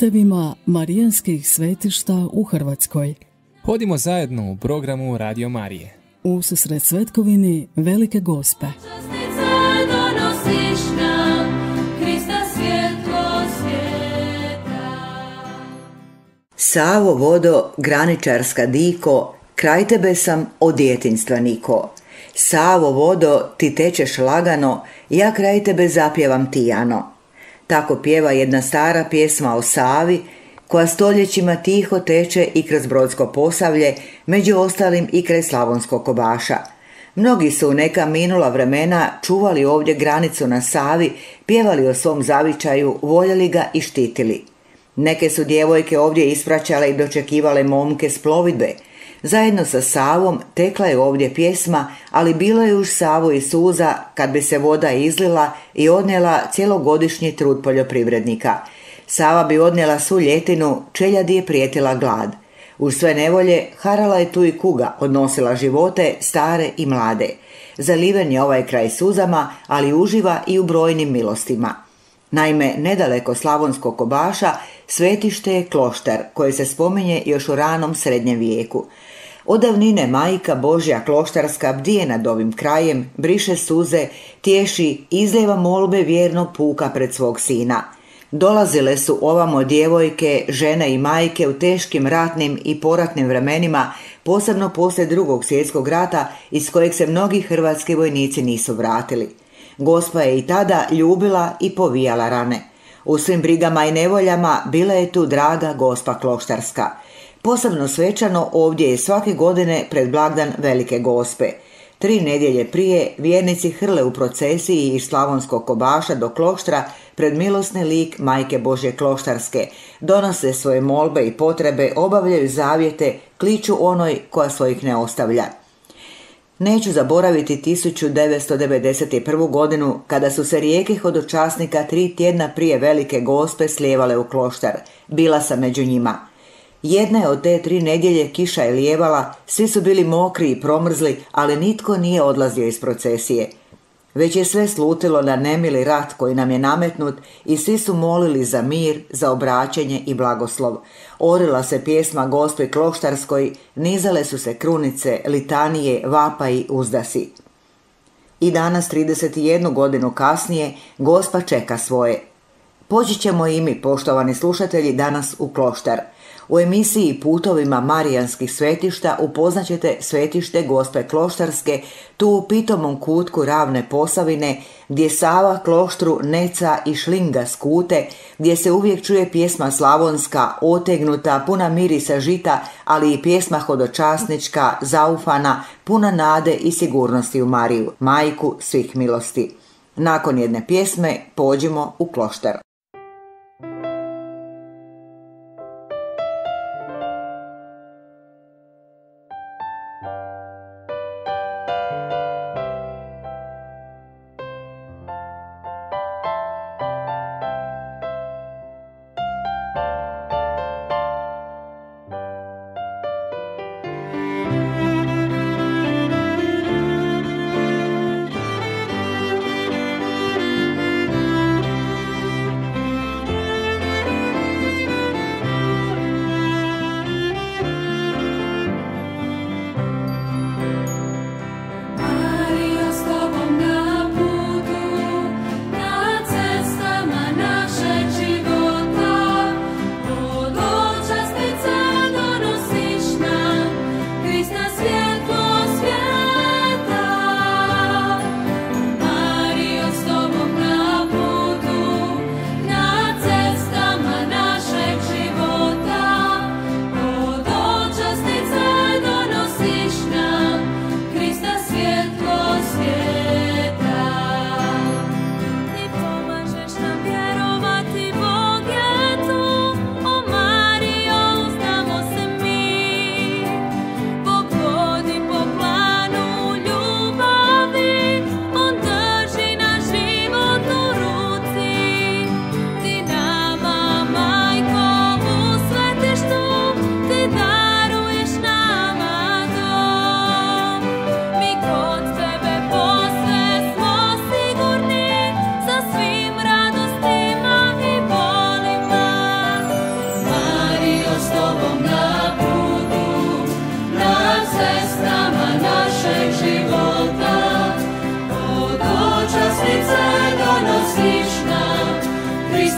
putevima marijanskih svetišta u Hrvatskoj. Hodimo zajedno u programu Radio Marije. U susret svetkovini Velike Gospe. Savo vodo, graničarska diko, kraj tebe sam od djetinstva niko. Savo vodo, ti tečeš lagano, ja kraj tebe zapjevam tijano. Tako pjeva jedna stara pjesma o Savi, koja stoljećima tiho teče i kroz Brodsko posavlje, među ostalim i kraj Slavonskog kobaša. Mnogi su u neka minula vremena čuvali ovdje granicu na Savi, pjevali o svom zavičaju, voljeli ga i štitili. Neke su djevojke ovdje ispraćale i dočekivale momke s plovidbe. Zajedno sa Savom tekla je ovdje pjesma, ali bilo je už Savo i suza kad bi se voda izlila i odnijela cjelogodišnji trud poljoprivrednika. Sava bi odnijela svu ljetinu, čeljadi je prijetila glad. Uz sve nevolje harala je tu i kuga, odnosila živote, stare i mlade. Zaliven je ovaj kraj suzama, ali uživa i u brojnim milostima. Naime, nedaleko Slavonskog kobaša svetište je kloštar koji se spominje još u ranom srednjem vijeku. Odavnine majka Božja kloštarska bdije nad ovim krajem, briše suze, tješi, izljeva molbe vjernog puka pred svog sina. Dolazile su ovamo djevojke, žene i majke u teškim ratnim i poratnim vremenima, posebno poslije drugog svjetskog rata iz kojeg se mnogi hrvatski vojnici nisu vratili. Gospa je i tada ljubila i povijala rane. U svim brigama i nevoljama bila je tu draga gospa kloštarska. Posebno svečano ovdje je svake godine pred blagdan Velike gospe. Tri nedjelje prije vjernici hrle u procesiji iz Slavonskog kobaša do kloštra pred milosni lik Majke Božje kloštarske, donose svoje molbe i potrebe, obavljaju zavjete, kliču onoj koja svojih ne ostavlja. Neću zaboraviti 1991. godinu kada su se rijeke hodočasnika tri tjedna prije velike gospe slijevale u kloštar. Bila sam među njima. Jedne od te tri nedjelje kiša je lijevala, svi su bili mokri i promrzli, ali nitko nije odlazio iz procesije. Već je sve slutilo na nemili rat koji nam je nametnut i svi su molili za mir, za obraćenje i blagoslov. Orila se pjesma gospe Kloštarskoj, nizale su se krunice, litanije, vapaji, uzdasi. I danas, 31 godinu kasnije, gospa čeka svoje. Poći ćemo i mi, poštovani slušatelji, danas u kloštar – u emisiji Putovima Marijanskih svetišta upoznaćete svetište Gospe Kloštarske tu u pitomom kutku ravne Posavine gdje Sava kloštru neca i šlinga skute, gdje se uvijek čuje pjesma slavonska, otegnuta, puna mirisa žita, ali i pjesma hodočasnička, zaufana, puna nade i sigurnosti u Mariju, majku svih milosti. Nakon jedne pjesme pođimo u kloštar.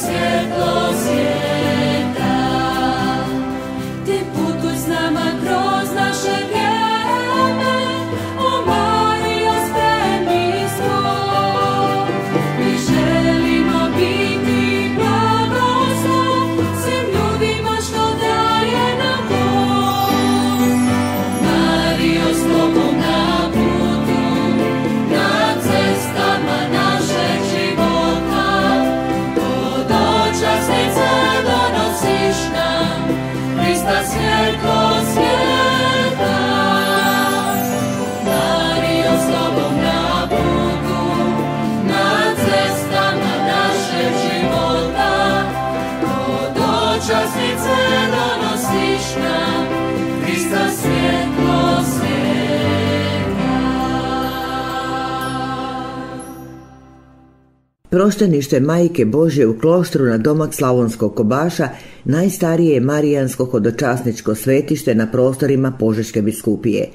světlo světlo. Proštenište Majke Božje u kloštru na domak Slavonskog kobaša najstarije je Marijansko hodočasničko svetište na prostorima Požeške biskupije.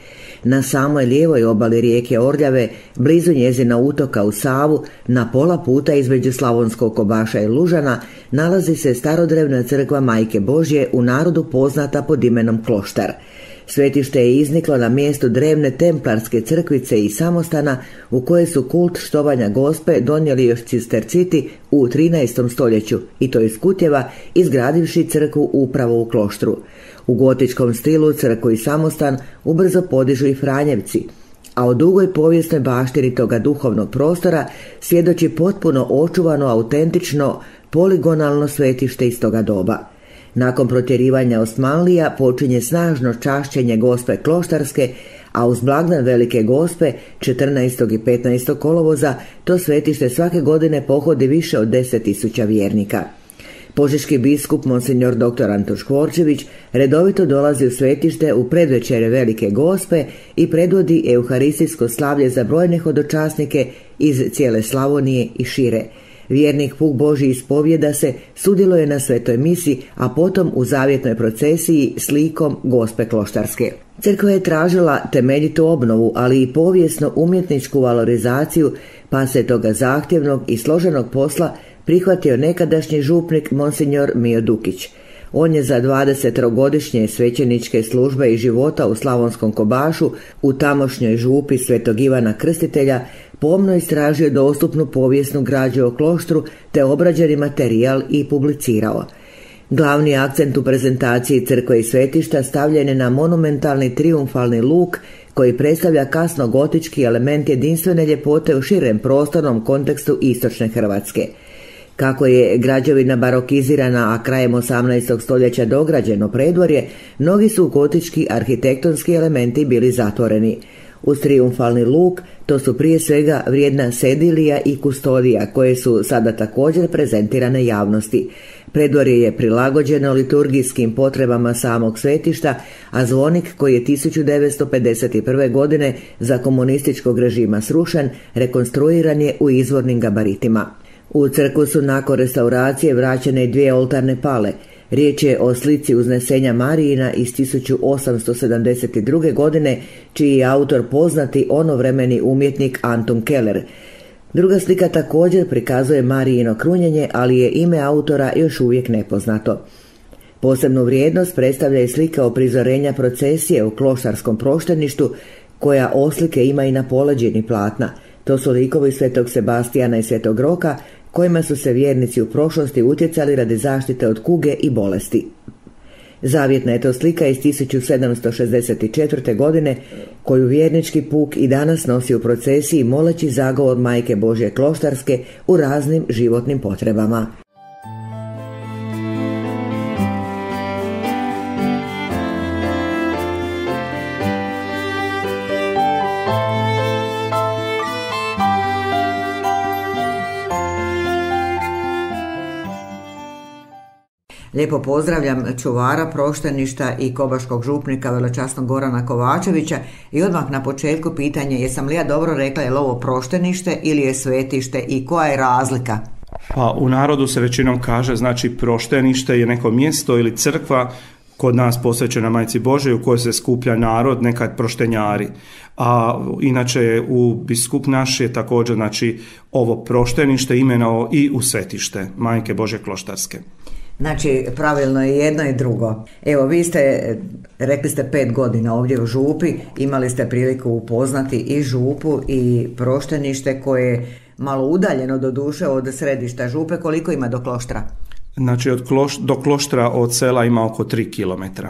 Na samoj lijevoj obali rijeke Orljave, blizu njezina utoka u Savu, na pola puta između Slavonskog kobaša i Lužana, nalazi se starodrevna crkva Majke Božje u narodu poznata pod imenom Kloštar – Svetište je izniklo na mjestu drevne templarske crkvice i samostana u koje su kult štovanja gospe donijeli još cisterciti u 13. stoljeću i to iz Kutjeva izgradivši crkvu upravo u kloštru. U gotičkom stilu crkvu i samostan ubrzo podižu i Franjevci, a o dugoj povijesnoj baštini toga duhovnog prostora svjedoči potpuno očuvano, autentično, poligonalno svetište iz toga doba. Nakon protjerivanja Osmanlija počinje snažno čašćenje gospe kloštarske, a uz blagdan Velike gospe 14. i 15. kolovoza to svetište svake godine pohodi više od 10.000 vjernika. Požeški biskup Monsignor dr. Antoš Kvorčević redovito dolazi u svetište u predvečere Velike gospe i predvodi euharistijsko slavlje za brojne hodočasnike iz cijele Slavonije i šire – Vjernik Puk Boži ispovjeda se, sudjeluje na svetoj misi, a potom u zavjetnoj procesiji slikom gospe kloštarske. Crkva je tražila temeljitu obnovu, ali i povijesno umjetničku valorizaciju, pa se toga zahtjevnog i složenog posla prihvatio nekadašnji župnik Monsignor Mio Dukić. On je za 20 svećeničke službe i života u Slavonskom Kobašu u tamošnjoj župi Svetog Ivana Krstitelja pomno istražio dostupnu povijesnu građu o kloštru te obrađeni materijal i publicirao. Glavni akcent u prezentaciji crkve i svetišta stavljen je na monumentalni triumfalni luk koji predstavlja kasno gotički element jedinstvene ljepote u širem prostornom kontekstu istočne Hrvatske. Kako je građevina barokizirana, a krajem 18. stoljeća dograđeno predvorje, mnogi su gotički arhitektonski elementi bili zatvoreni – Uz triumfalni luk to su prije svega vrijedna sedilija i kustodija koje su sada također prezentirane javnosti. Predvorje je prilagođeno liturgijskim potrebama samog svetišta, a zvonik koji je 1951. godine za komunističkog režima srušen, rekonstruiran je u izvornim gabaritima. U crku su nakon restauracije vraćene dvije oltarne pale – Riječ je o slici uznesenja Marijina iz 1872. godine, čiji je autor poznati onovremeni umjetnik Anton Keller. Druga slika također prikazuje Marijino krunjenje, ali je ime autora još uvijek nepoznato. Posebnu vrijednost predstavlja i slika oprizorenja procesije u kloštarskom prošteništu, koja oslike ima i na poleđini platna. To su likovi svetog Sebastijana i svetog Roka, kojima su se vjernici u prošlosti utjecali radi zaštite od kuge i bolesti. Zavjetna je to slika iz 1764. godine koju vjernički puk i danas nosi u procesiji moleći zagovor Majke Božje Kloštarske u raznim životnim potrebama. Lijepo pozdravljam čuvara prošteništa i kobaškog župnika velečasnog Gorana Kovačevića i odmah na početku pitanje jesam li ja dobro rekla je li ovo proštenište ili je svetište i koja je razlika? Pa u narodu se većinom kaže znači proštenište je neko mjesto ili crkva kod nas posvećena Majci Bože u kojoj se skuplja narod, nekad proštenjari. A inače u biskup naš je također znači ovo proštenište imenovao i u svetište Majke Bože Kloštarske. Znači, pravilno je jedno i drugo. Evo, vi ste, rekli ste pet godina ovdje u Župi, imali ste priliku upoznati i Župu i proštenište koje je malo udaljeno do duše od središta Župe. Koliko ima do kloštra? Znači od kloš, do kloštra od sela ima oko 3 km.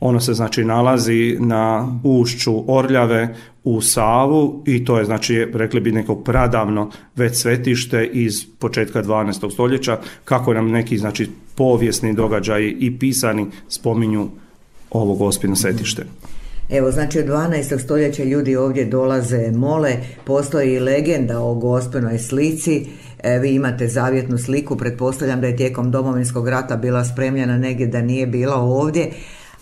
Ono se znači nalazi na ušću Orljave u Savu i to je znači rekli bi neko pradavno već svetište iz početka 12. stoljeća kako nam neki znači povijesni događaji i pisani spominju ovo gospino svetište. Evo, znači od 12. stoljeća ljudi ovdje dolaze, mole, postoji legenda o gospinoj slici, e, vi imate zavjetnu sliku, pretpostavljam da je tijekom domovinskog rata bila spremljena negdje da nije bila ovdje,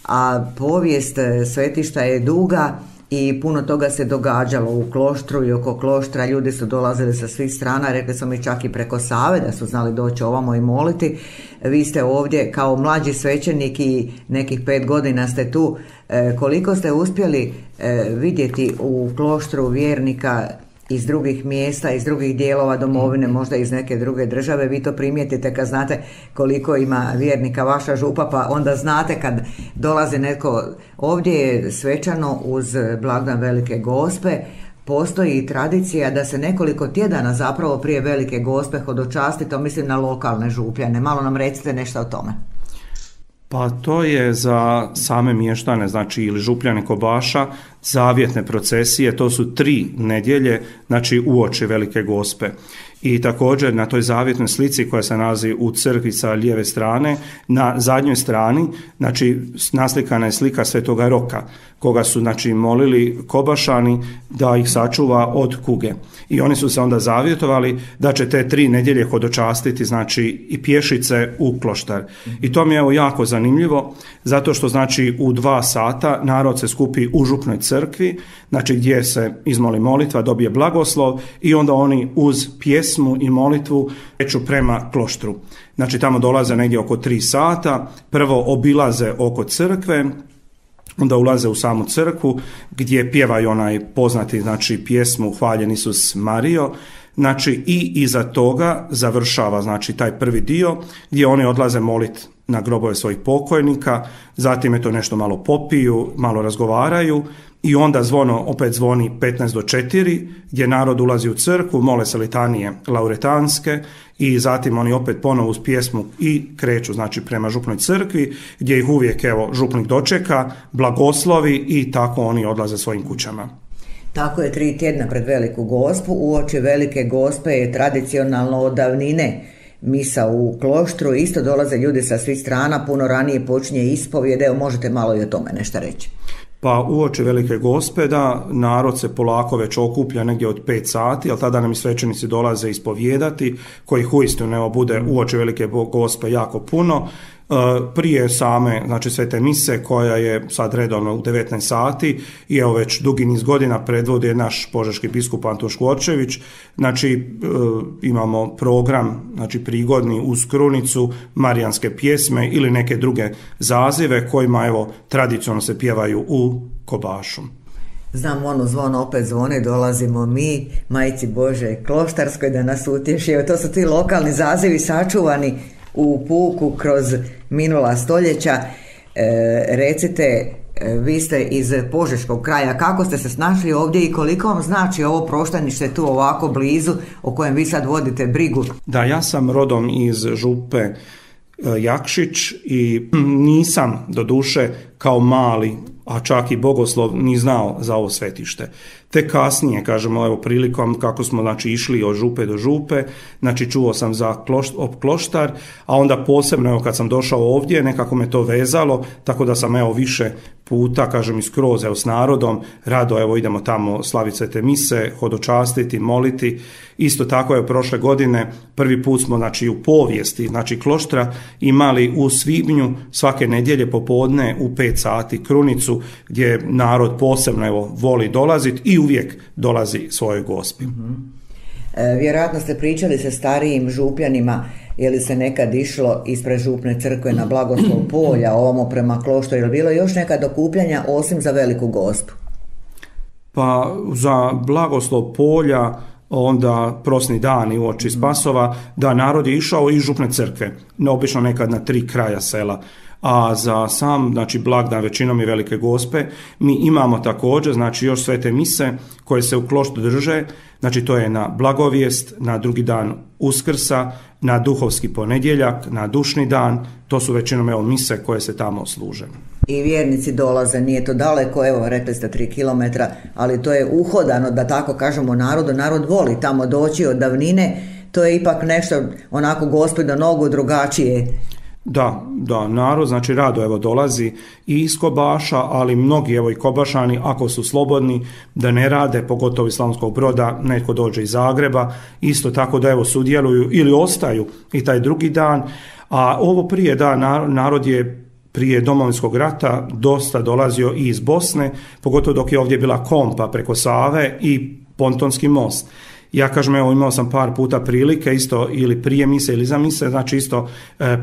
a povijest e, svetišta je duga, i puno toga se događalo u kloštru i oko kloštra, ljudi su dolazili sa svih strana, rekli smo mi čak i preko Save da su znali doći ovamo i moliti. Vi ste ovdje kao mlađi svećenik i nekih pet godina ste tu. E, koliko ste uspjeli e, vidjeti u kloštru vjernika iz drugih mjesta, iz drugih dijelova domovine, možda iz neke druge države, vi to primijetite kad znate koliko ima vjernika vaša župa, pa onda znate kad dolazi netko, ovdje je svečano uz blagdan Velike Gospe, postoji i tradicija da se nekoliko tjedana zapravo prije Velike Gospe hodočasti, to mislim na lokalne župljane. Malo nam recite nešto o tome. Pa to je za same mještane, znači ili župljane Kobaša, zavjetne procesije, to su tri nedjelje, znači uoči Velike Gospe. I također na toj zavjetnoj slici koja se nalazi u crkvi sa lijeve strane, na zadnjoj strani, znači naslikana je slika Svetoga Roka, koga su znači molili Kobašani da ih sačuva od kuge. I oni su se onda zavjetovali da će te tri nedjelje hodočastiti znači i pješice u kloštar. I to mi je evo jako zanimljivo zato što znači u dva sata narod se skupi u župnoj crkvi, znači gdje se izmoli molitva, dobije blagoslov i onda oni uz pjesmu i molitvu kreću prema kloštru. Znači tamo dolaze negdje oko tri sata, prvo obilaze oko crkve, onda ulaze u samu crkvu gdje pjevaju onaj poznati znači pjesmu Hvaljen Isus Mario, znači i iza toga završava znači taj prvi dio gdje oni odlaze molit na grobove svojih pokojnika, zatim je to nešto malo popiju, malo razgovaraju i onda zvono opet zvoni 15 do 4 gdje narod ulazi u crkvu, mole se litanije lauretanske i zatim oni opet ponovo uz pjesmu i kreću znači prema župnoj crkvi gdje ih uvijek evo župnik dočeka, blagoslovi i tako oni odlaze svojim kućama. Tako je tri tjedna pred veliku gospu, uoči velike gospe je tradicionalno od davnine misa u kloštru, isto dolaze ljudi sa svih strana, puno ranije počinje ispovjede, evo možete malo i o tome nešto reći. Pa uoči Velike gospeda narod se polako već okuplja negdje od 5 sati, ali tada nam i svećenici dolaze ispovijedati, kojih uistinu evo bude uoči Velike gospe jako puno. E, prije same znači svete mise koja je sad redovno u 19 sati i evo već dugi niz godina predvodi je naš požeški biskup Anton Škvorčević znači e, imamo program znači prigodni uz krunicu marijanske pjesme ili neke druge zazive kojima evo tradicionalno se pjevaju u Kobašu. Znam ono zvono opet zvone, dolazimo mi, majci Bože, kloštarskoj da nas utješi. Evo, to su ti lokalni zazivi sačuvani u puku kroz minula stoljeća. E, recite, e, vi ste iz Požeškog kraja, kako ste se snašli ovdje i koliko vam znači ovo proštanište tu ovako blizu o kojem vi sad vodite brigu? Da, ja sam rodom iz Župe e, Jakšić i nisam do duše kao mali, a čak i bogoslov ni znao za ovo svetište. Te kasnije, kažemo, evo prilikom kako smo znači išli od župe do župe, znači čuo sam za kloštar, a onda posebno evo kad sam došao ovdje, nekako me to vezalo, tako da sam evo više puta, kažem i skroz, evo s narodom, rado evo idemo tamo slaviti svete mise, hodočastiti, moliti. Isto tako je prošle godine prvi put smo znači u povijesti, znači kloštra imali u svibnju svake nedjelje popodne u 5 sati krunicu gdje narod posebno evo voli dolaziti i uvijek dolazi svojoj gospi. E, vjerojatno ste pričali sa starijim župljanima je li se nekad išlo ispred župne crkve na blagoslov polja, ovamo prema kloštu, je li bilo još neka dokupljanja osim za veliku gospu? Pa za blagoslov polja onda prosni dan i uoči spasova, da narod je išao iz župne crkve, neobično nekad na tri kraja sela a za sam znači blagdan većinom i velike gospe mi imamo također znači još sve te mise koje se u kloštu drže. Znači to je na blagovijest na drugi dan uskrsa na duhovski ponedjeljak na dušni dan. To su većinom evo mise koje se tamo služe. I vjernici dolaze, nije to daleko, evo rekli ste tri kilometra, ali to je uhodano da tako kažemo narodu, narod voli tamo doći od davnine, to je ipak nešto onako gospodo nogu drugačije da, da, narod znači rado evo dolazi i iz Kobaša, ali mnogi evo i Kobašani ako su slobodni da ne rade, pogotovo iz Slavonskog broda, netko dođe iz Zagreba, isto tako da evo sudjeluju ili ostaju i taj drugi dan, a ovo prije da narod je prije domovinskog rata dosta dolazio i iz Bosne, pogotovo dok je ovdje bila kompa preko Save i pontonski most. Ja kažem, evo imao sam par puta prilike isto ili prije mise ili za mise, znači isto e,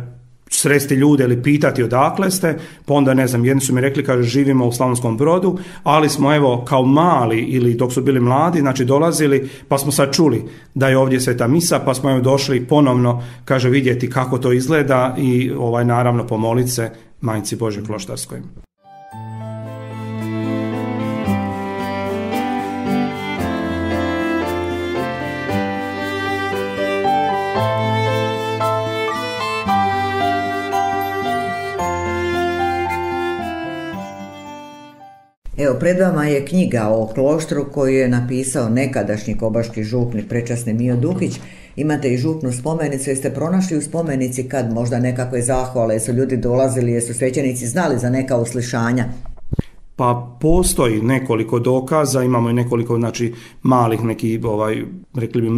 sresti ljude ili pitati odakle ste, pa onda ne znam, jedni su mi rekli kaže živimo u Slavonskom brodu, ali smo evo kao mali ili dok su bili mladi, znači dolazili, pa smo sad čuli da je ovdje sveta misa, pa smo evo došli ponovno, kaže vidjeti kako to izgleda i ovaj naravno pomoliti se Majci Bože Kloštarskoj. Evo, pred vama je knjiga o kloštru koju je napisao nekadašnji kobaški župnik prečasni Mio Dukić. Imate i župnu spomenicu, jeste pronašli u spomenici kad možda nekakve zahvale, su ljudi dolazili, jesu svećenici znali za neka uslišanja? Pa postoji nekoliko dokaza, imamo i nekoliko znači malih nekih ovaj rekli bi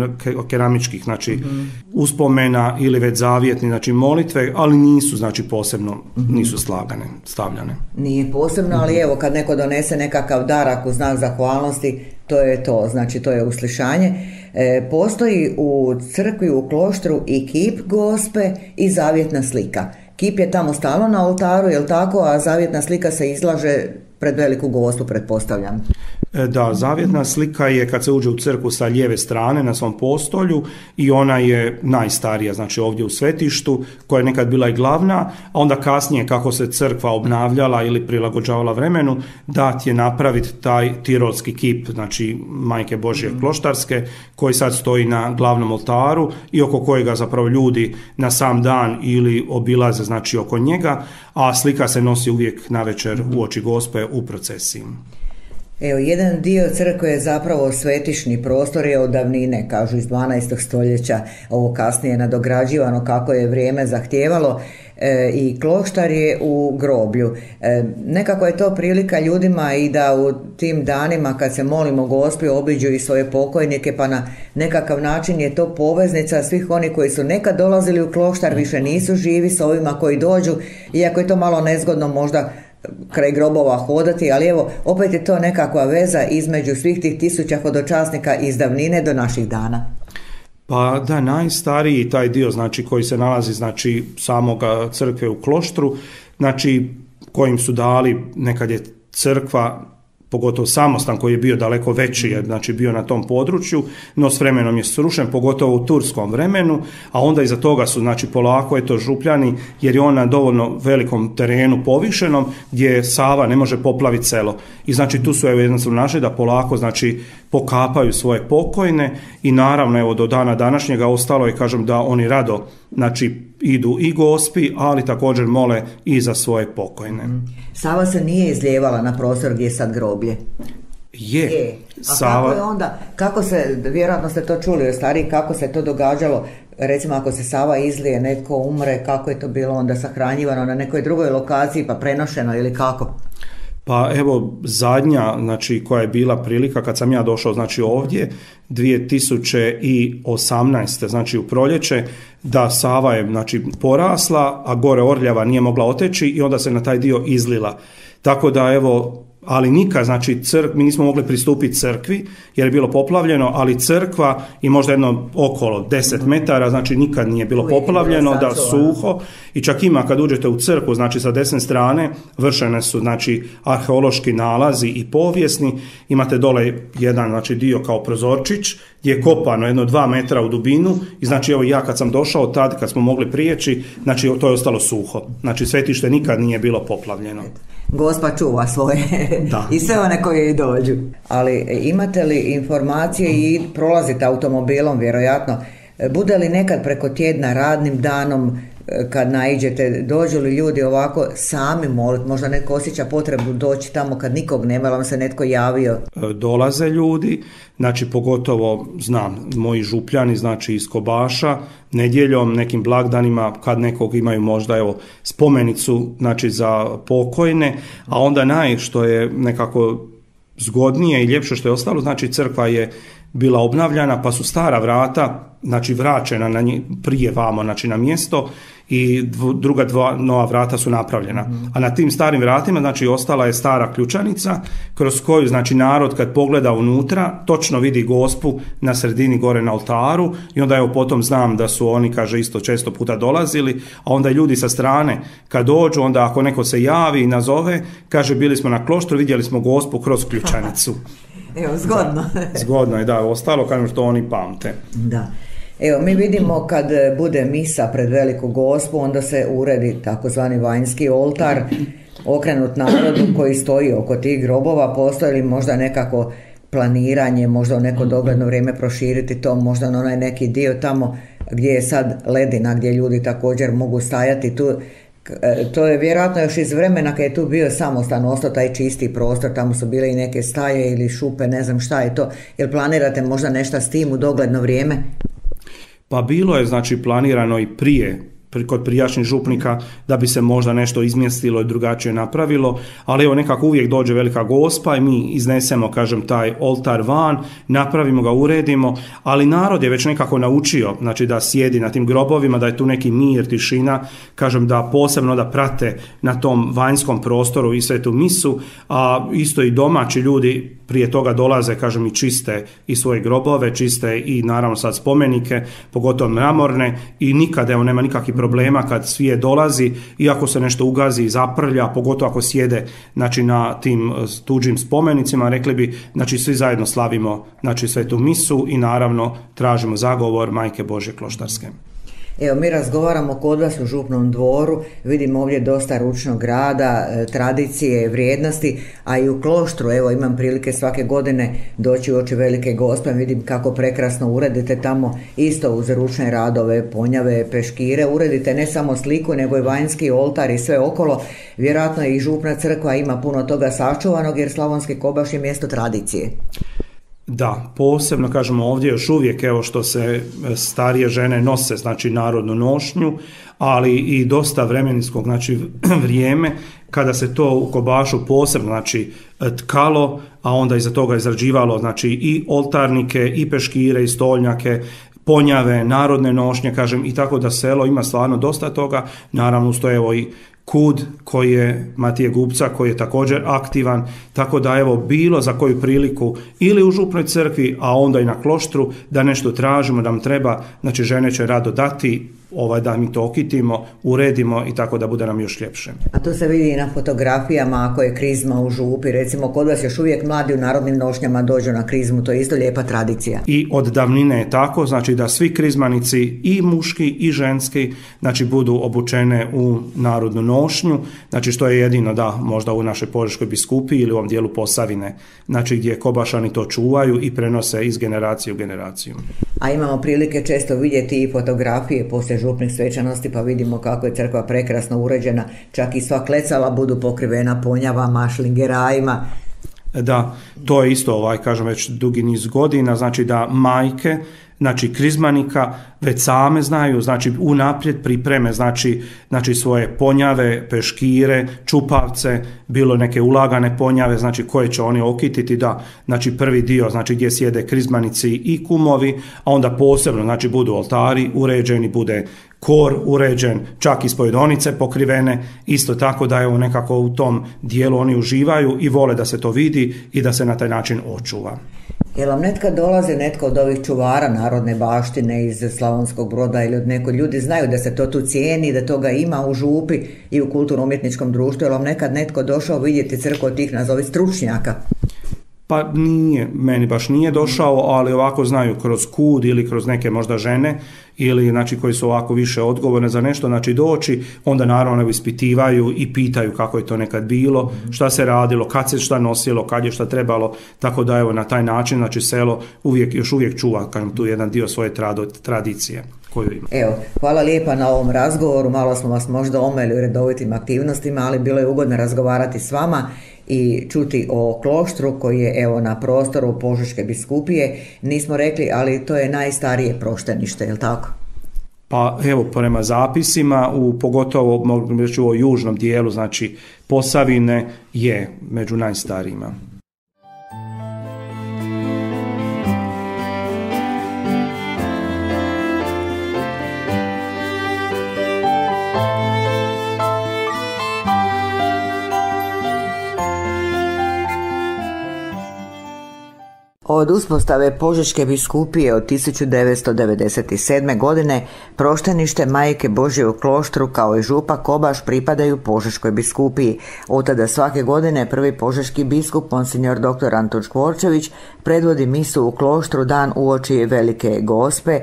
keramičkih znači mhm. uspomena ili već zavjetni znači molitve, ali nisu znači posebno mhm. nisu slagane, stavljane. Nije posebno, ali evo kad neko donese nekakav dar ako znak zahvalnosti, to je to, znači to je uslišanje. E, postoji u crkvi u kloštru i kip gospe i zavjetna slika. Kip je tamo stalo na oltaru, jel tako, a zavjetna slika se izlaže pred veliku gostu, pretpostavljam. E, da, zavjetna slika je kad se uđe u crku sa lijeve strane na svom postolju i ona je najstarija, znači ovdje u svetištu, koja je nekad bila i glavna, a onda kasnije kako se crkva obnavljala ili prilagođavala vremenu, dat je napraviti taj tirolski kip, znači Majke Božje mm. kloštarske, koji sad stoji na glavnom oltaru i oko kojega zapravo ljudi na sam dan ili obilaze znači oko njega, a slika se nosi uvijek na večer u oči gospe u procesiji. Evo, jedan dio crkve je zapravo svetišni prostor je od davnine, kažu iz 12. stoljeća, ovo kasnije nadograđivano kako je vrijeme zahtijevalo. e, i kloštar je u groblju. E, nekako je to prilika ljudima i da u tim danima kad se molimo gospi obiđu i svoje pokojnike pa na nekakav način je to poveznica svih oni koji su nekad dolazili u kloštar više nisu živi s ovima koji dođu iako je to malo nezgodno možda kraj grobova hodati, ali evo, opet je to nekakva veza između svih tih tisuća hodočasnika iz davnine do naših dana. Pa da, najstariji taj dio znači koji se nalazi znači samoga crkve u kloštru, znači kojim su dali nekad je crkva pogotovo samostan koji je bio daleko veći, je znači bio na tom području, no s vremenom je srušen, pogotovo u turskom vremenu, a onda iza toga su znači polako je to župljani, jer je on na dovoljno velikom terenu povišenom, gdje Sava ne može poplaviti selo. I znači tu su evo jednostavno našli da polako znači pokapaju svoje pokojne i naravno evo do dana današnjega ostalo je kažem da oni rado znači idu i gospi, ali također mole i za svoje pokojne. Mhm. Sava se nije izljevala na prostor gdje je sad groblje. Je. A Sava... kako je onda, kako se, vjerojatno ste to čuli od stariji, kako se to događalo, recimo ako se Sava izlije, netko umre, kako je to bilo onda sahranjivano na nekoj drugoj lokaciji pa prenošeno ili kako? Pa evo zadnja znači koja je bila prilika kad sam ja došao znači ovdje 2018. znači u proljeće da Sava je znači porasla, a gore Orljava nije mogla oteći i onda se na taj dio izlila. Tako da evo ali nikad, znači crk, mi nismo mogli pristupiti crkvi jer je bilo poplavljeno, ali crkva i možda jedno okolo 10 metara, znači nikad nije bilo poplavljeno, da suho. I čak ima kad uđete u crkvu, znači sa desne strane vršene su znači arheološki nalazi i povijesni, imate dole jedan znači dio kao prozorčić gdje je kopano jedno dva metra u dubinu i znači evo ja kad sam došao tad kad smo mogli prijeći, znači to je ostalo suho, znači svetište nikad nije bilo poplavljeno. Gospa čuva svoje da. i sve one koje dođu. Ali imate li informacije i prolazite automobilom vjerojatno, bude li nekad preko tjedna radnim danom kad naiđete, dođu li ljudi ovako sami moliti, možda netko osjeća potrebu doći tamo kad nikog nema, vam se netko javio? E, dolaze ljudi, znači pogotovo znam, moji župljani, znači iz Kobaša, nedjeljom, nekim blagdanima, kad nekog imaju možda evo spomenicu, znači za pokojne, a onda naj što je nekako zgodnije i ljepše što je ostalo, znači crkva je bila obnavljana, pa su stara vrata, znači vraćena na nje, prije vamo, znači na mjesto i druga dva nova vrata su napravljena. A na tim starim vratima znači ostala je stara ključanica kroz koju znači narod kad pogleda unutra točno vidi gospu na sredini gore na oltaru i onda evo potom znam da su oni kaže isto često puta dolazili, a onda ljudi sa strane kad dođu onda ako neko se javi i nazove kaže bili smo na kloštru vidjeli smo gospu kroz ključanicu. Evo, zgodno. zgodno je, da, ostalo kažem što oni pamte. Da. Evo, mi vidimo kad bude misa pred veliku gospu, onda se uredi takozvani vanjski oltar, okrenut narodu koji stoji oko tih grobova, postoji li možda nekako planiranje, možda u neko dogledno vrijeme proširiti to, možda na onaj neki dio tamo gdje je sad ledina, gdje ljudi također mogu stajati tu. E, to je vjerojatno još iz vremena kad je tu bio samostan ostao taj čisti prostor, tamo su bile i neke staje ili šupe, ne znam šta je to. Jel planirate možda nešto s tim u dogledno vrijeme? Pa bilo je znači planirano i prije kod prijašnjih župnika da bi se možda nešto izmjestilo i drugačije napravilo, ali evo nekako uvijek dođe velika gospa i mi iznesemo, kažem, taj oltar van, napravimo ga, uredimo, ali narod je već nekako naučio, znači da sjedi na tim grobovima, da je tu neki mir, tišina, kažem da posebno da prate na tom vanjskom prostoru i svetu misu, a isto i domaći ljudi prije toga dolaze, kažem, i čiste i svoje grobove, čiste i naravno sad spomenike, pogotovo mramorne i nikada evo nema nikakvih problema kad svije dolazi, iako se nešto ugazi i zaprlja, pogotovo ako sjede znači, na tim tuđim spomenicima, rekli bi, znači svi zajedno slavimo znači, svetu misu i naravno tražimo zagovor Majke Bože Kloštarske. Evo, mi razgovaramo kod vas u Župnom dvoru, vidimo ovdje dosta ručnog rada, e, tradicije, vrijednosti, a i u kloštru, evo, imam prilike svake godine doći u oči velike gospe, vidim kako prekrasno uredite tamo isto uz ručne radove, ponjave, peškire, uredite ne samo sliku, nego i vanjski oltar i sve okolo. Vjerojatno i Župna crkva ima puno toga sačuvanog, jer Slavonski Kobaš je mjesto tradicije. Da, posebno kažemo ovdje još uvijek evo što se starije žene nose znači narodnu nošnju, ali i dosta vremenskog znači vrijeme kada se to u Kobašu posebno znači tkalo, a onda iza toga izrađivalo znači i oltarnike i peškire i stolnjake ponjave, narodne nošnje, kažem, i tako da selo ima stvarno dosta toga, naravno to evo i Kud koji je Matije Gupca koji je također aktivan, tako da evo bilo za koju priliku ili u župnoj crkvi, a onda i na kloštru da nešto tražimo, da nam treba, znači žene će rado dati ovaj, da mi to okitimo, uredimo i tako da bude nam još ljepše. A to se vidi i na fotografijama ako je krizma u župi, recimo kod vas još uvijek mladi u narodnim nošnjama dođu na krizmu, to je isto lijepa tradicija. I od davnine je tako, znači da svi krizmanici i muški i ženski znači budu obučene u narodnu nošnju, znači što je jedino da možda u našoj Požeškoj biskupi ili u ovom dijelu Posavine, znači gdje kobašani to čuvaju i prenose iz generacije u generaciju. A imamo prilike često vidjeti i fotografije poslije župnih svečanosti pa vidimo kako je crkva prekrasno uređena, čak i sva klecala budu pokrivena ponjavama, šlingerajima. Da, to je isto, ovaj, kažem, već dugi niz godina, znači da majke znači krizmanika već same znaju, znači unaprijed pripreme, znači, znači svoje ponjave, peškire, čupavce, bilo neke ulagane ponjave, znači koje će oni okititi, da, znači prvi dio, znači gdje sjede krizmanici i kumovi, a onda posebno, znači budu oltari uređeni, bude kor uređen, čak i spojedonice pokrivene, isto tako da evo nekako u tom dijelu oni uživaju i vole da se to vidi i da se na taj način očuva. Jel vam netko dolaze, netko od ovih čuvara narodne baštine iz Slavonskog broda ili od neko ljudi znaju da se to tu cijeni, da toga ima u župi i u kulturno-umjetničkom društvu, jel vam nekad netko došao vidjeti crkvu tih nazovi stručnjaka? Pa nije, meni baš nije došao, ali ovako znaju kroz kud ili kroz neke možda žene ili znači koji su ovako više odgovorne za nešto, znači doći, onda naravno ispitivaju i pitaju kako je to nekad bilo, šta se radilo, kad se šta nosilo, kad je šta trebalo, tako da evo na taj način znači selo uvijek, još uvijek čuva kažem, tu jedan dio svoje tradicije koju ima. Evo, hvala lijepa na ovom razgovoru, malo smo vas možda omeli u redovitim aktivnostima, ali bilo je ugodno razgovarati s vama i čuti o kloštru koji je evo na prostoru Požeške biskupije. Nismo rekli, ali to je najstarije proštenište, je li tako? Pa evo, prema zapisima, u pogotovo mogu reći u južnom dijelu, znači Posavine je među najstarijima. Od uspostave Požeške biskupije od 1997. godine proštenište Majke Božje u kloštru kao i župa Kobaš pripadaju Požeškoj biskupiji. Od tada svake godine prvi požeški biskup Monsignor dr. Anton Škvorčević predvodi misu u kloštru dan uoči Velike Gospe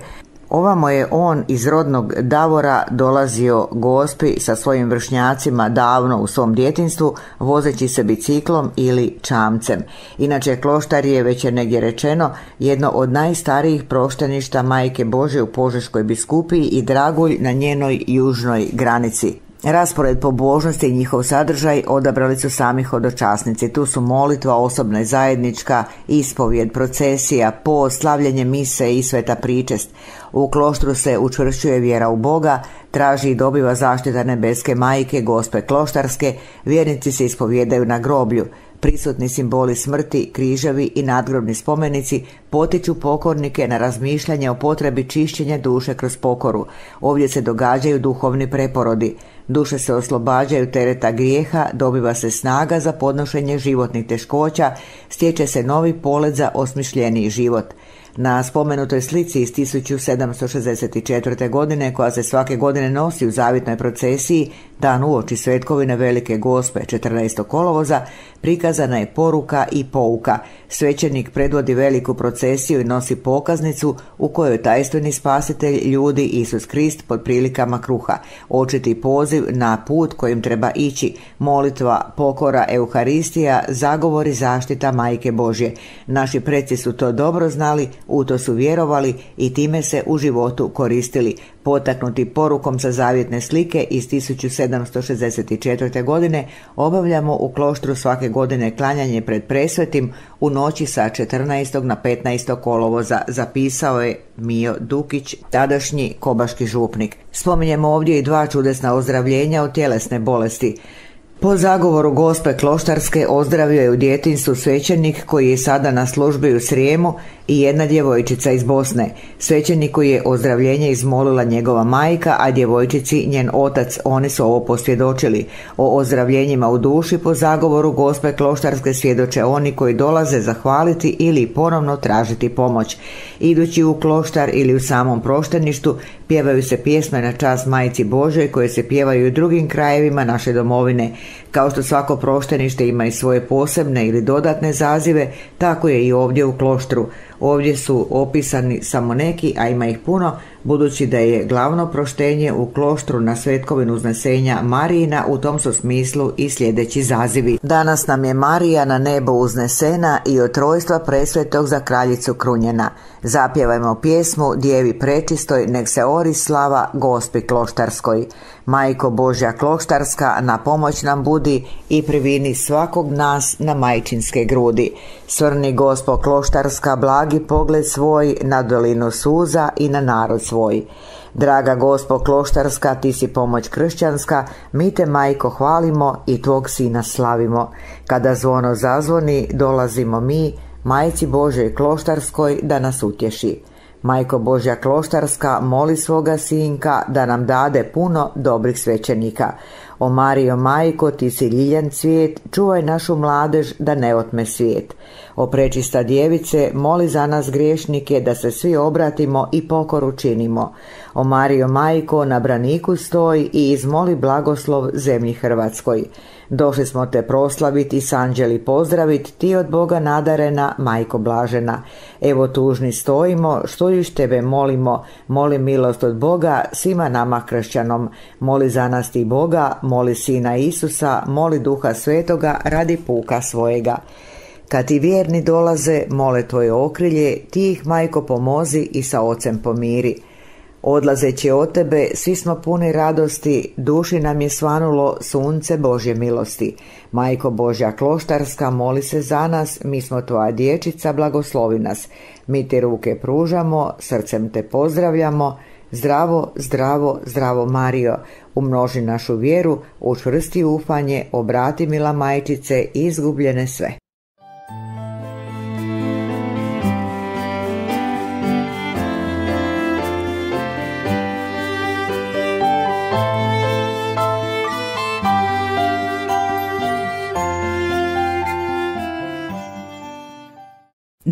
Ovamo je on iz rodnog Davora dolazio gospi sa svojim vršnjacima davno u svom djetinstvu, vozeći se biciklom ili čamcem. Inače, kloštar je, već je negdje rečeno, jedno od najstarijih prošteništa Majke Bože u Požeškoj biskupiji i Dragulj na njenoj južnoj granici. Raspored pobožnosti i njihov sadržaj odabrali su sami hodočasnici. Tu su molitva osobna i zajednička, ispovjed, procesija, post, slavljenje mise i sveta pričest. U kloštru se učvršćuje vjera u Boga, traži i dobiva zaštita nebeske majke, gospe kloštarske, vjernici se ispovjedaju na groblju. Prisutni simboli smrti, križevi i nadgrobni spomenici potiču pokornike na razmišljanje o potrebi čišćenja duše kroz pokoru. Ovdje se događaju duhovni preporodi. Duše se oslobađaju tereta grijeha, dobiva se snaga za podnošenje životnih teškoća, stječe se novi polet za osmišljeniji život. Na spomenutoj slici iz 1764. godine koja se svake godine nosi u zavitnoj procesiji dan uoči svetkovine Velike Gospe 14. kolovoza prikazana je poruka i pouka. Svećenik predvodi veliku procesiju i nosi pokaznicu u kojoj tajstveni spasitelj ljudi Isus Krist pod prilikama kruha. Očiti poziv na put kojim treba ići, molitva, pokora, euharistija, zagovori zaštita Majke Božje. Naši preci su to dobro znali, U to su vjerovali i time se u životu koristili. Potaknuti porukom sa zavjetne slike iz 1764. godine obavljamo u kloštru svake godine klanjanje pred presvetim u noći sa 14. na 15. kolovoza, zapisao je Mio Dukić, tadašnji kobaški župnik. Spominjemo ovdje i dva čudesna ozdravljenja od tjelesne bolesti. Po zagovoru gospe Kloštarske ozdravio je u djetinstvu svećenik koji je sada na službi u Srijemu i jedna djevojčica iz Bosne. Svećeniku je ozdravljenje izmolila njegova majka, a djevojčici njen otac. Oni su ovo posvjedočili. O ozdravljenjima u duši po zagovoru gospe Kloštarske svjedoče oni koji dolaze zahvaliti ili ponovno tražiti pomoć. Idući u kloštar ili u samom prošteništu pjevaju se pjesme na čast Majci Bože koje se pjevaju u drugim krajevima naše domovine. Kao što svako proštenište ima i svoje posebne ili dodatne zazive, tako je i ovdje u kloštru. Ovdje su opisani samo neki, a ima ih puno, budući da je glavno proštenje u kloštru na svetkovinu uznesenja Marijina u tom su smislu i sljedeći zazivi. Danas nam je Marija na nebo uznesena i od trojstva presvetog za kraljicu krunjena. Zapjevajmo pjesmu Djevi prečistoj, nek se ori slava gospi kloštarskoj. Majko Božja kloštarska, na pomoć nam budi i privini svakog nas na majčinske grudi. Svrni gospo kloštarska, blagi pogled svoj na dolinu suza i na narod svoj. Draga gospo kloštarska, ti si pomoć kršćanska, mi te majko hvalimo i tvog sina slavimo. Kada zvono zazvoni, dolazimo mi, majci Božoj kloštarskoj da nas utješi. Majko Božja kloštarska moli svoga sinka da nam dade puno dobrih svećenika. O Mario majko, ti si ljiljan cvijet, čuvaj našu mladež da ne otme svijet. O prečista djevice, moli za nas griješnike da se svi obratimo i pokoru činimo. O Mario majko, na braniku stoj i izmoli blagoslov zemlji Hrvatskoj. Došli smo te proslaviti, sanđeli pozdraviti, ti od Boga nadarena, majko blažena. Evo tužni stojimo, što još tebe molimo, moli milost od Boga, svima nama kršćanom. Moli za nas ti Boga, moli Sina Isusa, moli Duha Svetoga radi puka svojega. Kad ti vjerni dolaze, mole tvoje okrilje, ti ih majko pomozi i sa ocem pomiri. Odlazeći od tebe, svi smo puni radosti, duši nam je svanulo sunce Božje milosti. Majko Božja kloštarska, moli se za nas, mi smo tvoja dječica, blagoslovi nas. Mi te ruke pružamo, srcem te pozdravljamo, Zdravo, zdravo, zdravo Mario, umnoži našu vjeru, učvrsti ufanje, obrati mila majčice izgubljene sve.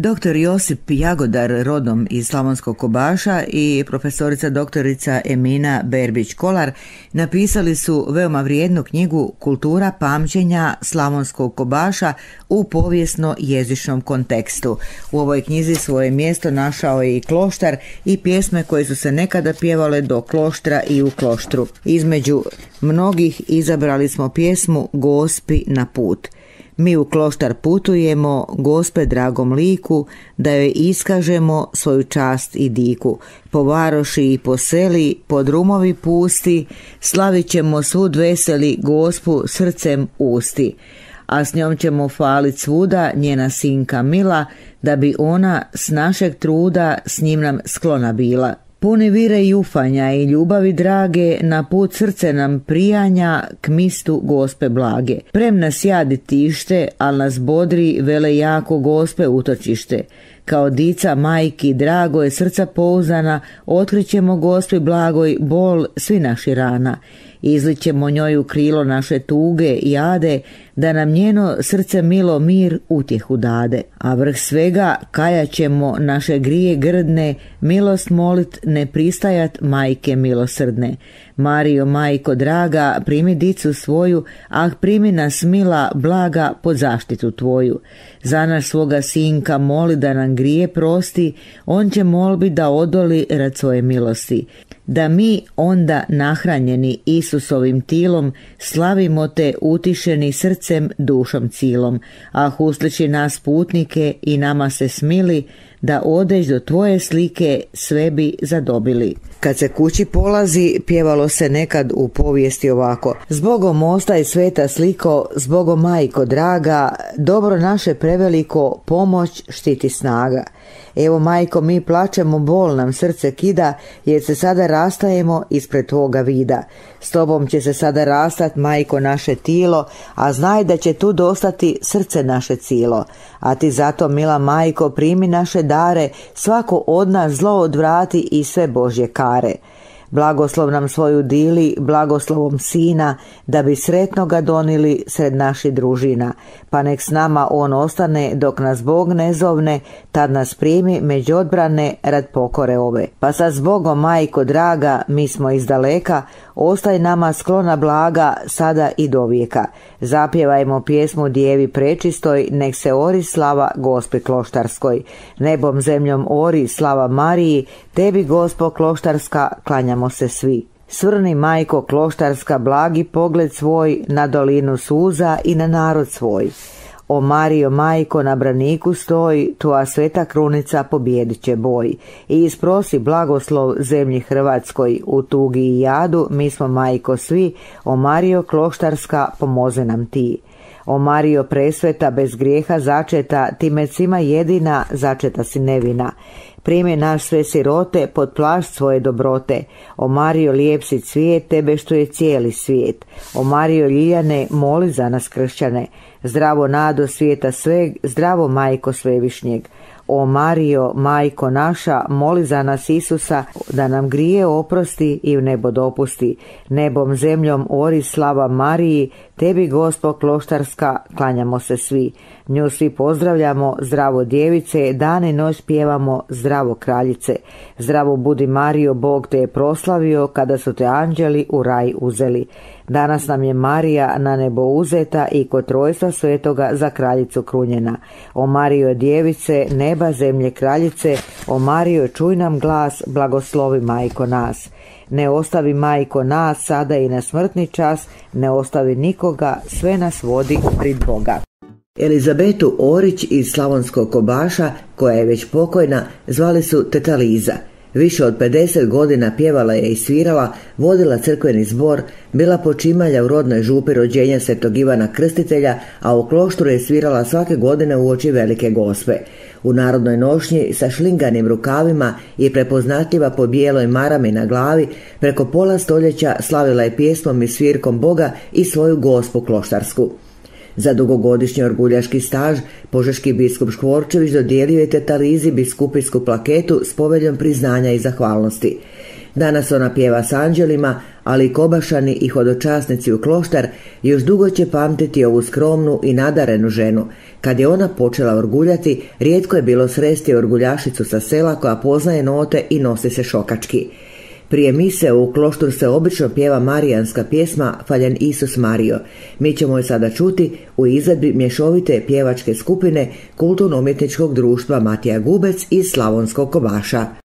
Dr. Josip Jagodar rodom iz Slavonskog Kobaša i profesorica doktorica Emina Berbić-Kolar napisali su veoma vrijednu knjigu Kultura pamćenja Slavonskog Kobaša u povijesno jezičnom kontekstu. U ovoj knjizi svoje mjesto našao je i kloštar i pjesme koje su se nekada pjevale do kloštra i u kloštru. Između mnogih izabrali smo pjesmu Gospi na put. Mi u kloštar putujemo, gospe dragom liku, da joj iskažemo svoju čast i diku. Po varoši i po seli, po drumovi pusti, slavit ćemo svud veseli gospu srcem usti. A s njom ćemo falit svuda njena sinka mila, da bi ona s našeg truda s njim nam sklona bila. Puni vire i ufanja i ljubavi drage, na put srce nam prijanja k mistu gospe blage. Premna sjadi tište, al nas bodri vele jako gospe utočište. Kao dica majki drago je srca pouzana, otkrićemo gospi blagoj bol svi naši rana. Izlićemo njoj u krilo naše tuge i jade, da nam njeno srce milo mir utjehu dade. A vrh svega kajat ćemo naše grije grdne, milost molit ne pristajat majke milosrdne. Mario, majko draga, primi dicu svoju, ah primi nas mila blaga pod zaštitu tvoju. Za nas svoga sinka moli da nam grije prosti, on će molbi da odoli rad svoje milosti da mi onda nahranjeni Isusovim tilom slavimo te utišeni srcem dušom cilom, a usliči nas putnike i nama se smili da odeš do tvoje slike sve bi zadobili. Kad se kući polazi, pjevalo se nekad u povijesti ovako. Zbogom ostaj sveta sliko, zbogom majko draga, dobro naše preveliko, pomoć štiti snaga. Evo majko mi plačemo, bol nam srce kida, jer se sada rastajemo ispred tvoga vida. S tobom će se sada rastat, majko, naše tilo, a znaj da će tu dostati srce naše cilo. A ti zato, mila majko, primi naše dare, svako od nas zlo odvrati i sve Božje kare. Blagoslov nam svoju dili, blagoslovom sina, da bi sretno ga donili sred naših družina. Pa nek s nama on ostane, dok nas Bog ne zovne, tad nas primi među odbrane rad pokore ove. Pa sa zbogom, majko draga, mi smo iz daleka, ostaj nama sklona blaga, sada i do vijeka. Zapjevajmo pjesmu djevi prečistoj, nek se ori slava gospe kloštarskoj. Nebom zemljom ori slava Mariji, tebi gospo kloštarska, klanjamo se svi. Svrni majko kloštarska blagi pogled svoj na dolinu suza i na narod svoj. O Mario majko na braniku stoji, tvoja sveta krunica pobjedit će boj. I isprosi blagoslov zemlji Hrvatskoj, u tugi i jadu, mi smo majko svi, o Mario kloštarska pomoze nam ti. O Mario presveta bez grijeha začeta, ti mecima jedina začeta si nevina. Prime naš sve sirote pod plašt svoje dobrote. O Mario lijep si cvijet, tebe što je cijeli svijet. O Mario Ljiljane, moli za nas kršćane. Zdravo nado svijeta sveg, zdravo majko svevišnjeg. O Mario, majko naša, moli za nas Isusa, da nam grije oprosti i u nebo dopusti. Nebom zemljom ori slava Mariji, tebi gospo kloštarska, klanjamo se svi. Nju svi pozdravljamo, zdravo djevice, dan i noć pjevamo, zdravo kraljice. Zdravo budi Mario, Bog te je proslavio, kada su te anđeli u raj uzeli. Danas nam je Marija na nebo uzeta i kod trojstva svetoga za kraljicu krunjena. O Mario djevice, neba zemlje kraljice, o Mario čuj nam glas, blagoslovi majko nas. Ne ostavi majko nas sada i na smrtni čas, ne ostavi nikoga, sve nas vodi prid Boga. Elizabetu Orić iz Slavonskog Kobaša, koja je već pokojna, zvali su Teta Liza. Više od 50 godina pjevala je i svirala, vodila crkveni zbor, bila počimalja u rodnoj župi rođenja Svetog Ivana Krstitelja, a u kloštru je svirala svake godine u oči velike gospe. U narodnoj nošnji sa šlinganim rukavima i prepoznatljiva po bijeloj marami na glavi, preko pola stoljeća slavila je pjesmom i svirkom Boga i svoju gospu kloštarsku. Za dugogodišnji orguljaški staž požeški biskup Škvorčević dodijelio je tetalizi biskupijsku plaketu s poveljom priznanja i zahvalnosti. Danas ona pjeva s anđelima, ali kobašani i hodočasnici u kloštar još dugo će pamtiti ovu skromnu i nadarenu ženu. Kad je ona počela orguljati, rijetko je bilo sresti orguljašicu sa sela koja poznaje note i nosi se šokački. Prije mise u kloštur se obično pjeva marijanska pjesma Faljen Isus Mario. Mi ćemo je sada čuti u izvedbi mješovite pjevačke skupine Kulturno-umjetničkog društva Matija Gubec iz Slavonskog Kobaša.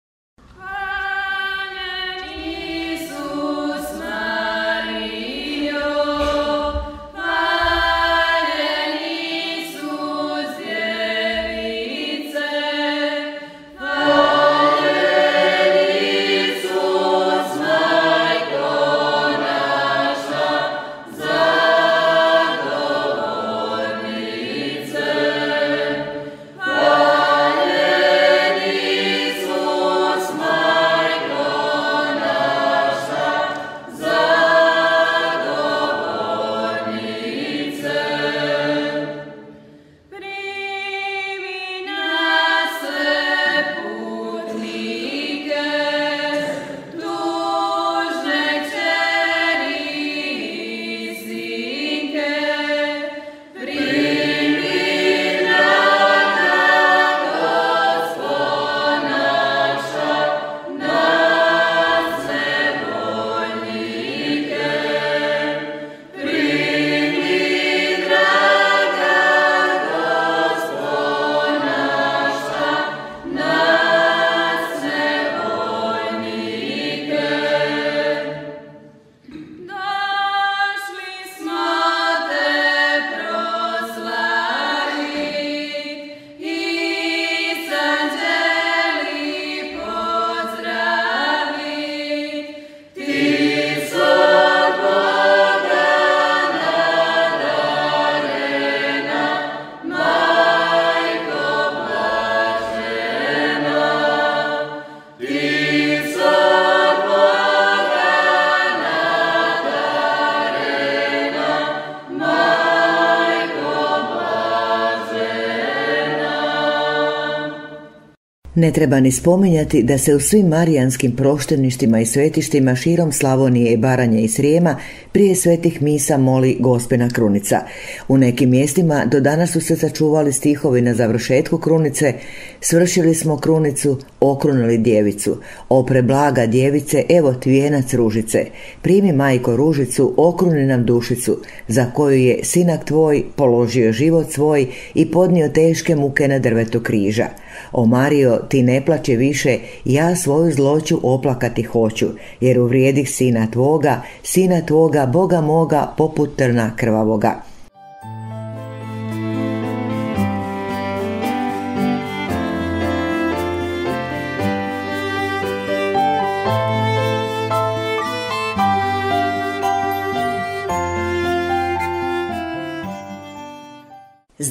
Ne treba ni spominjati da se u svim marijanskim prošteništima i svetištima širom Slavonije i Baranje i Srijema prije svetih misa moli gospena krunica. U nekim mjestima do danas su se sačuvali stihovi na završetku krunice, svršili smo krunicu, okrunili djevicu, opre blaga djevice, evo tvijenac ružice, primi majko ružicu, okruni nam dušicu, za koju je sinak tvoj položio život svoj i podnio teške muke na drvetu križa. O Mario, ti ne plaće više, ja svoju zloću oplakati hoću, jer uvrijedih sina tvoga, sina tvoga, Boga moga, poput trna krvavoga.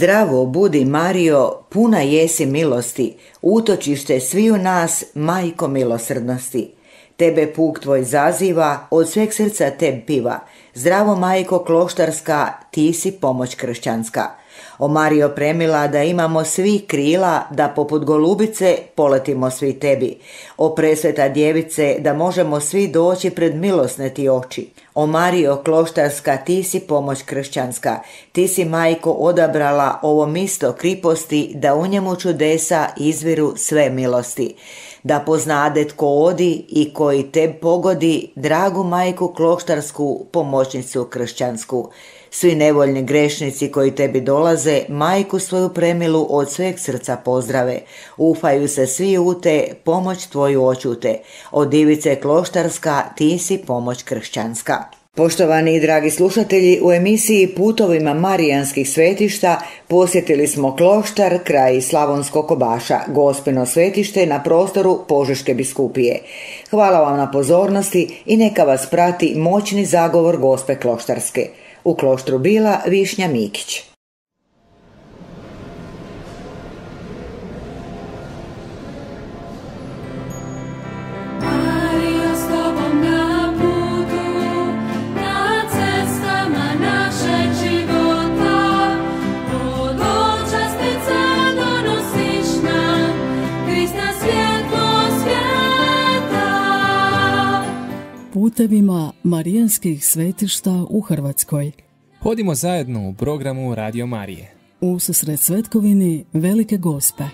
Zdravo, budi Mario, puna jesi milosti, utočište sviju nas, majko milosrdnosti. Tebe puk tvoj zaziva, od sveg srca te piva. Zdravo majko kloštarska, ti si pomoć kršćanska. O Mario premila da imamo svi krila, da poput golubice poletimo svi tebi. O presveta djevice da možemo svi doći pred milosne ti oči. O Mario kloštarska ti si pomoć kršćanska, ti si majko odabrala ovo misto kriposti da u njemu čudesa izviru sve milosti da poznade tko odi i koji te pogodi, dragu majku kloštarsku, pomoćnicu kršćansku. Svi nevoljni grešnici koji tebi dolaze, majku svoju premilu od sveg srca pozdrave. Ufaju se svi u te, pomoć tvoju očute. Od divice kloštarska, ti si pomoć kršćanska. Poštovani i dragi slušatelji, u emisiji Putovima Marijanskih svetišta posjetili smo kloštar kraj Slavonskog kobaša, gospeno svetište na prostoru Požeške biskupije. Hvala vam na pozornosti i neka vas prati moćni zagovor gospe kloštarske. U kloštru bila Višnja Mikić. Putevima marijanskih svetišta u Hrvatskoj. Hodimo zajedno u programu Radio Marije. U susret svetkovini Velike Gospe.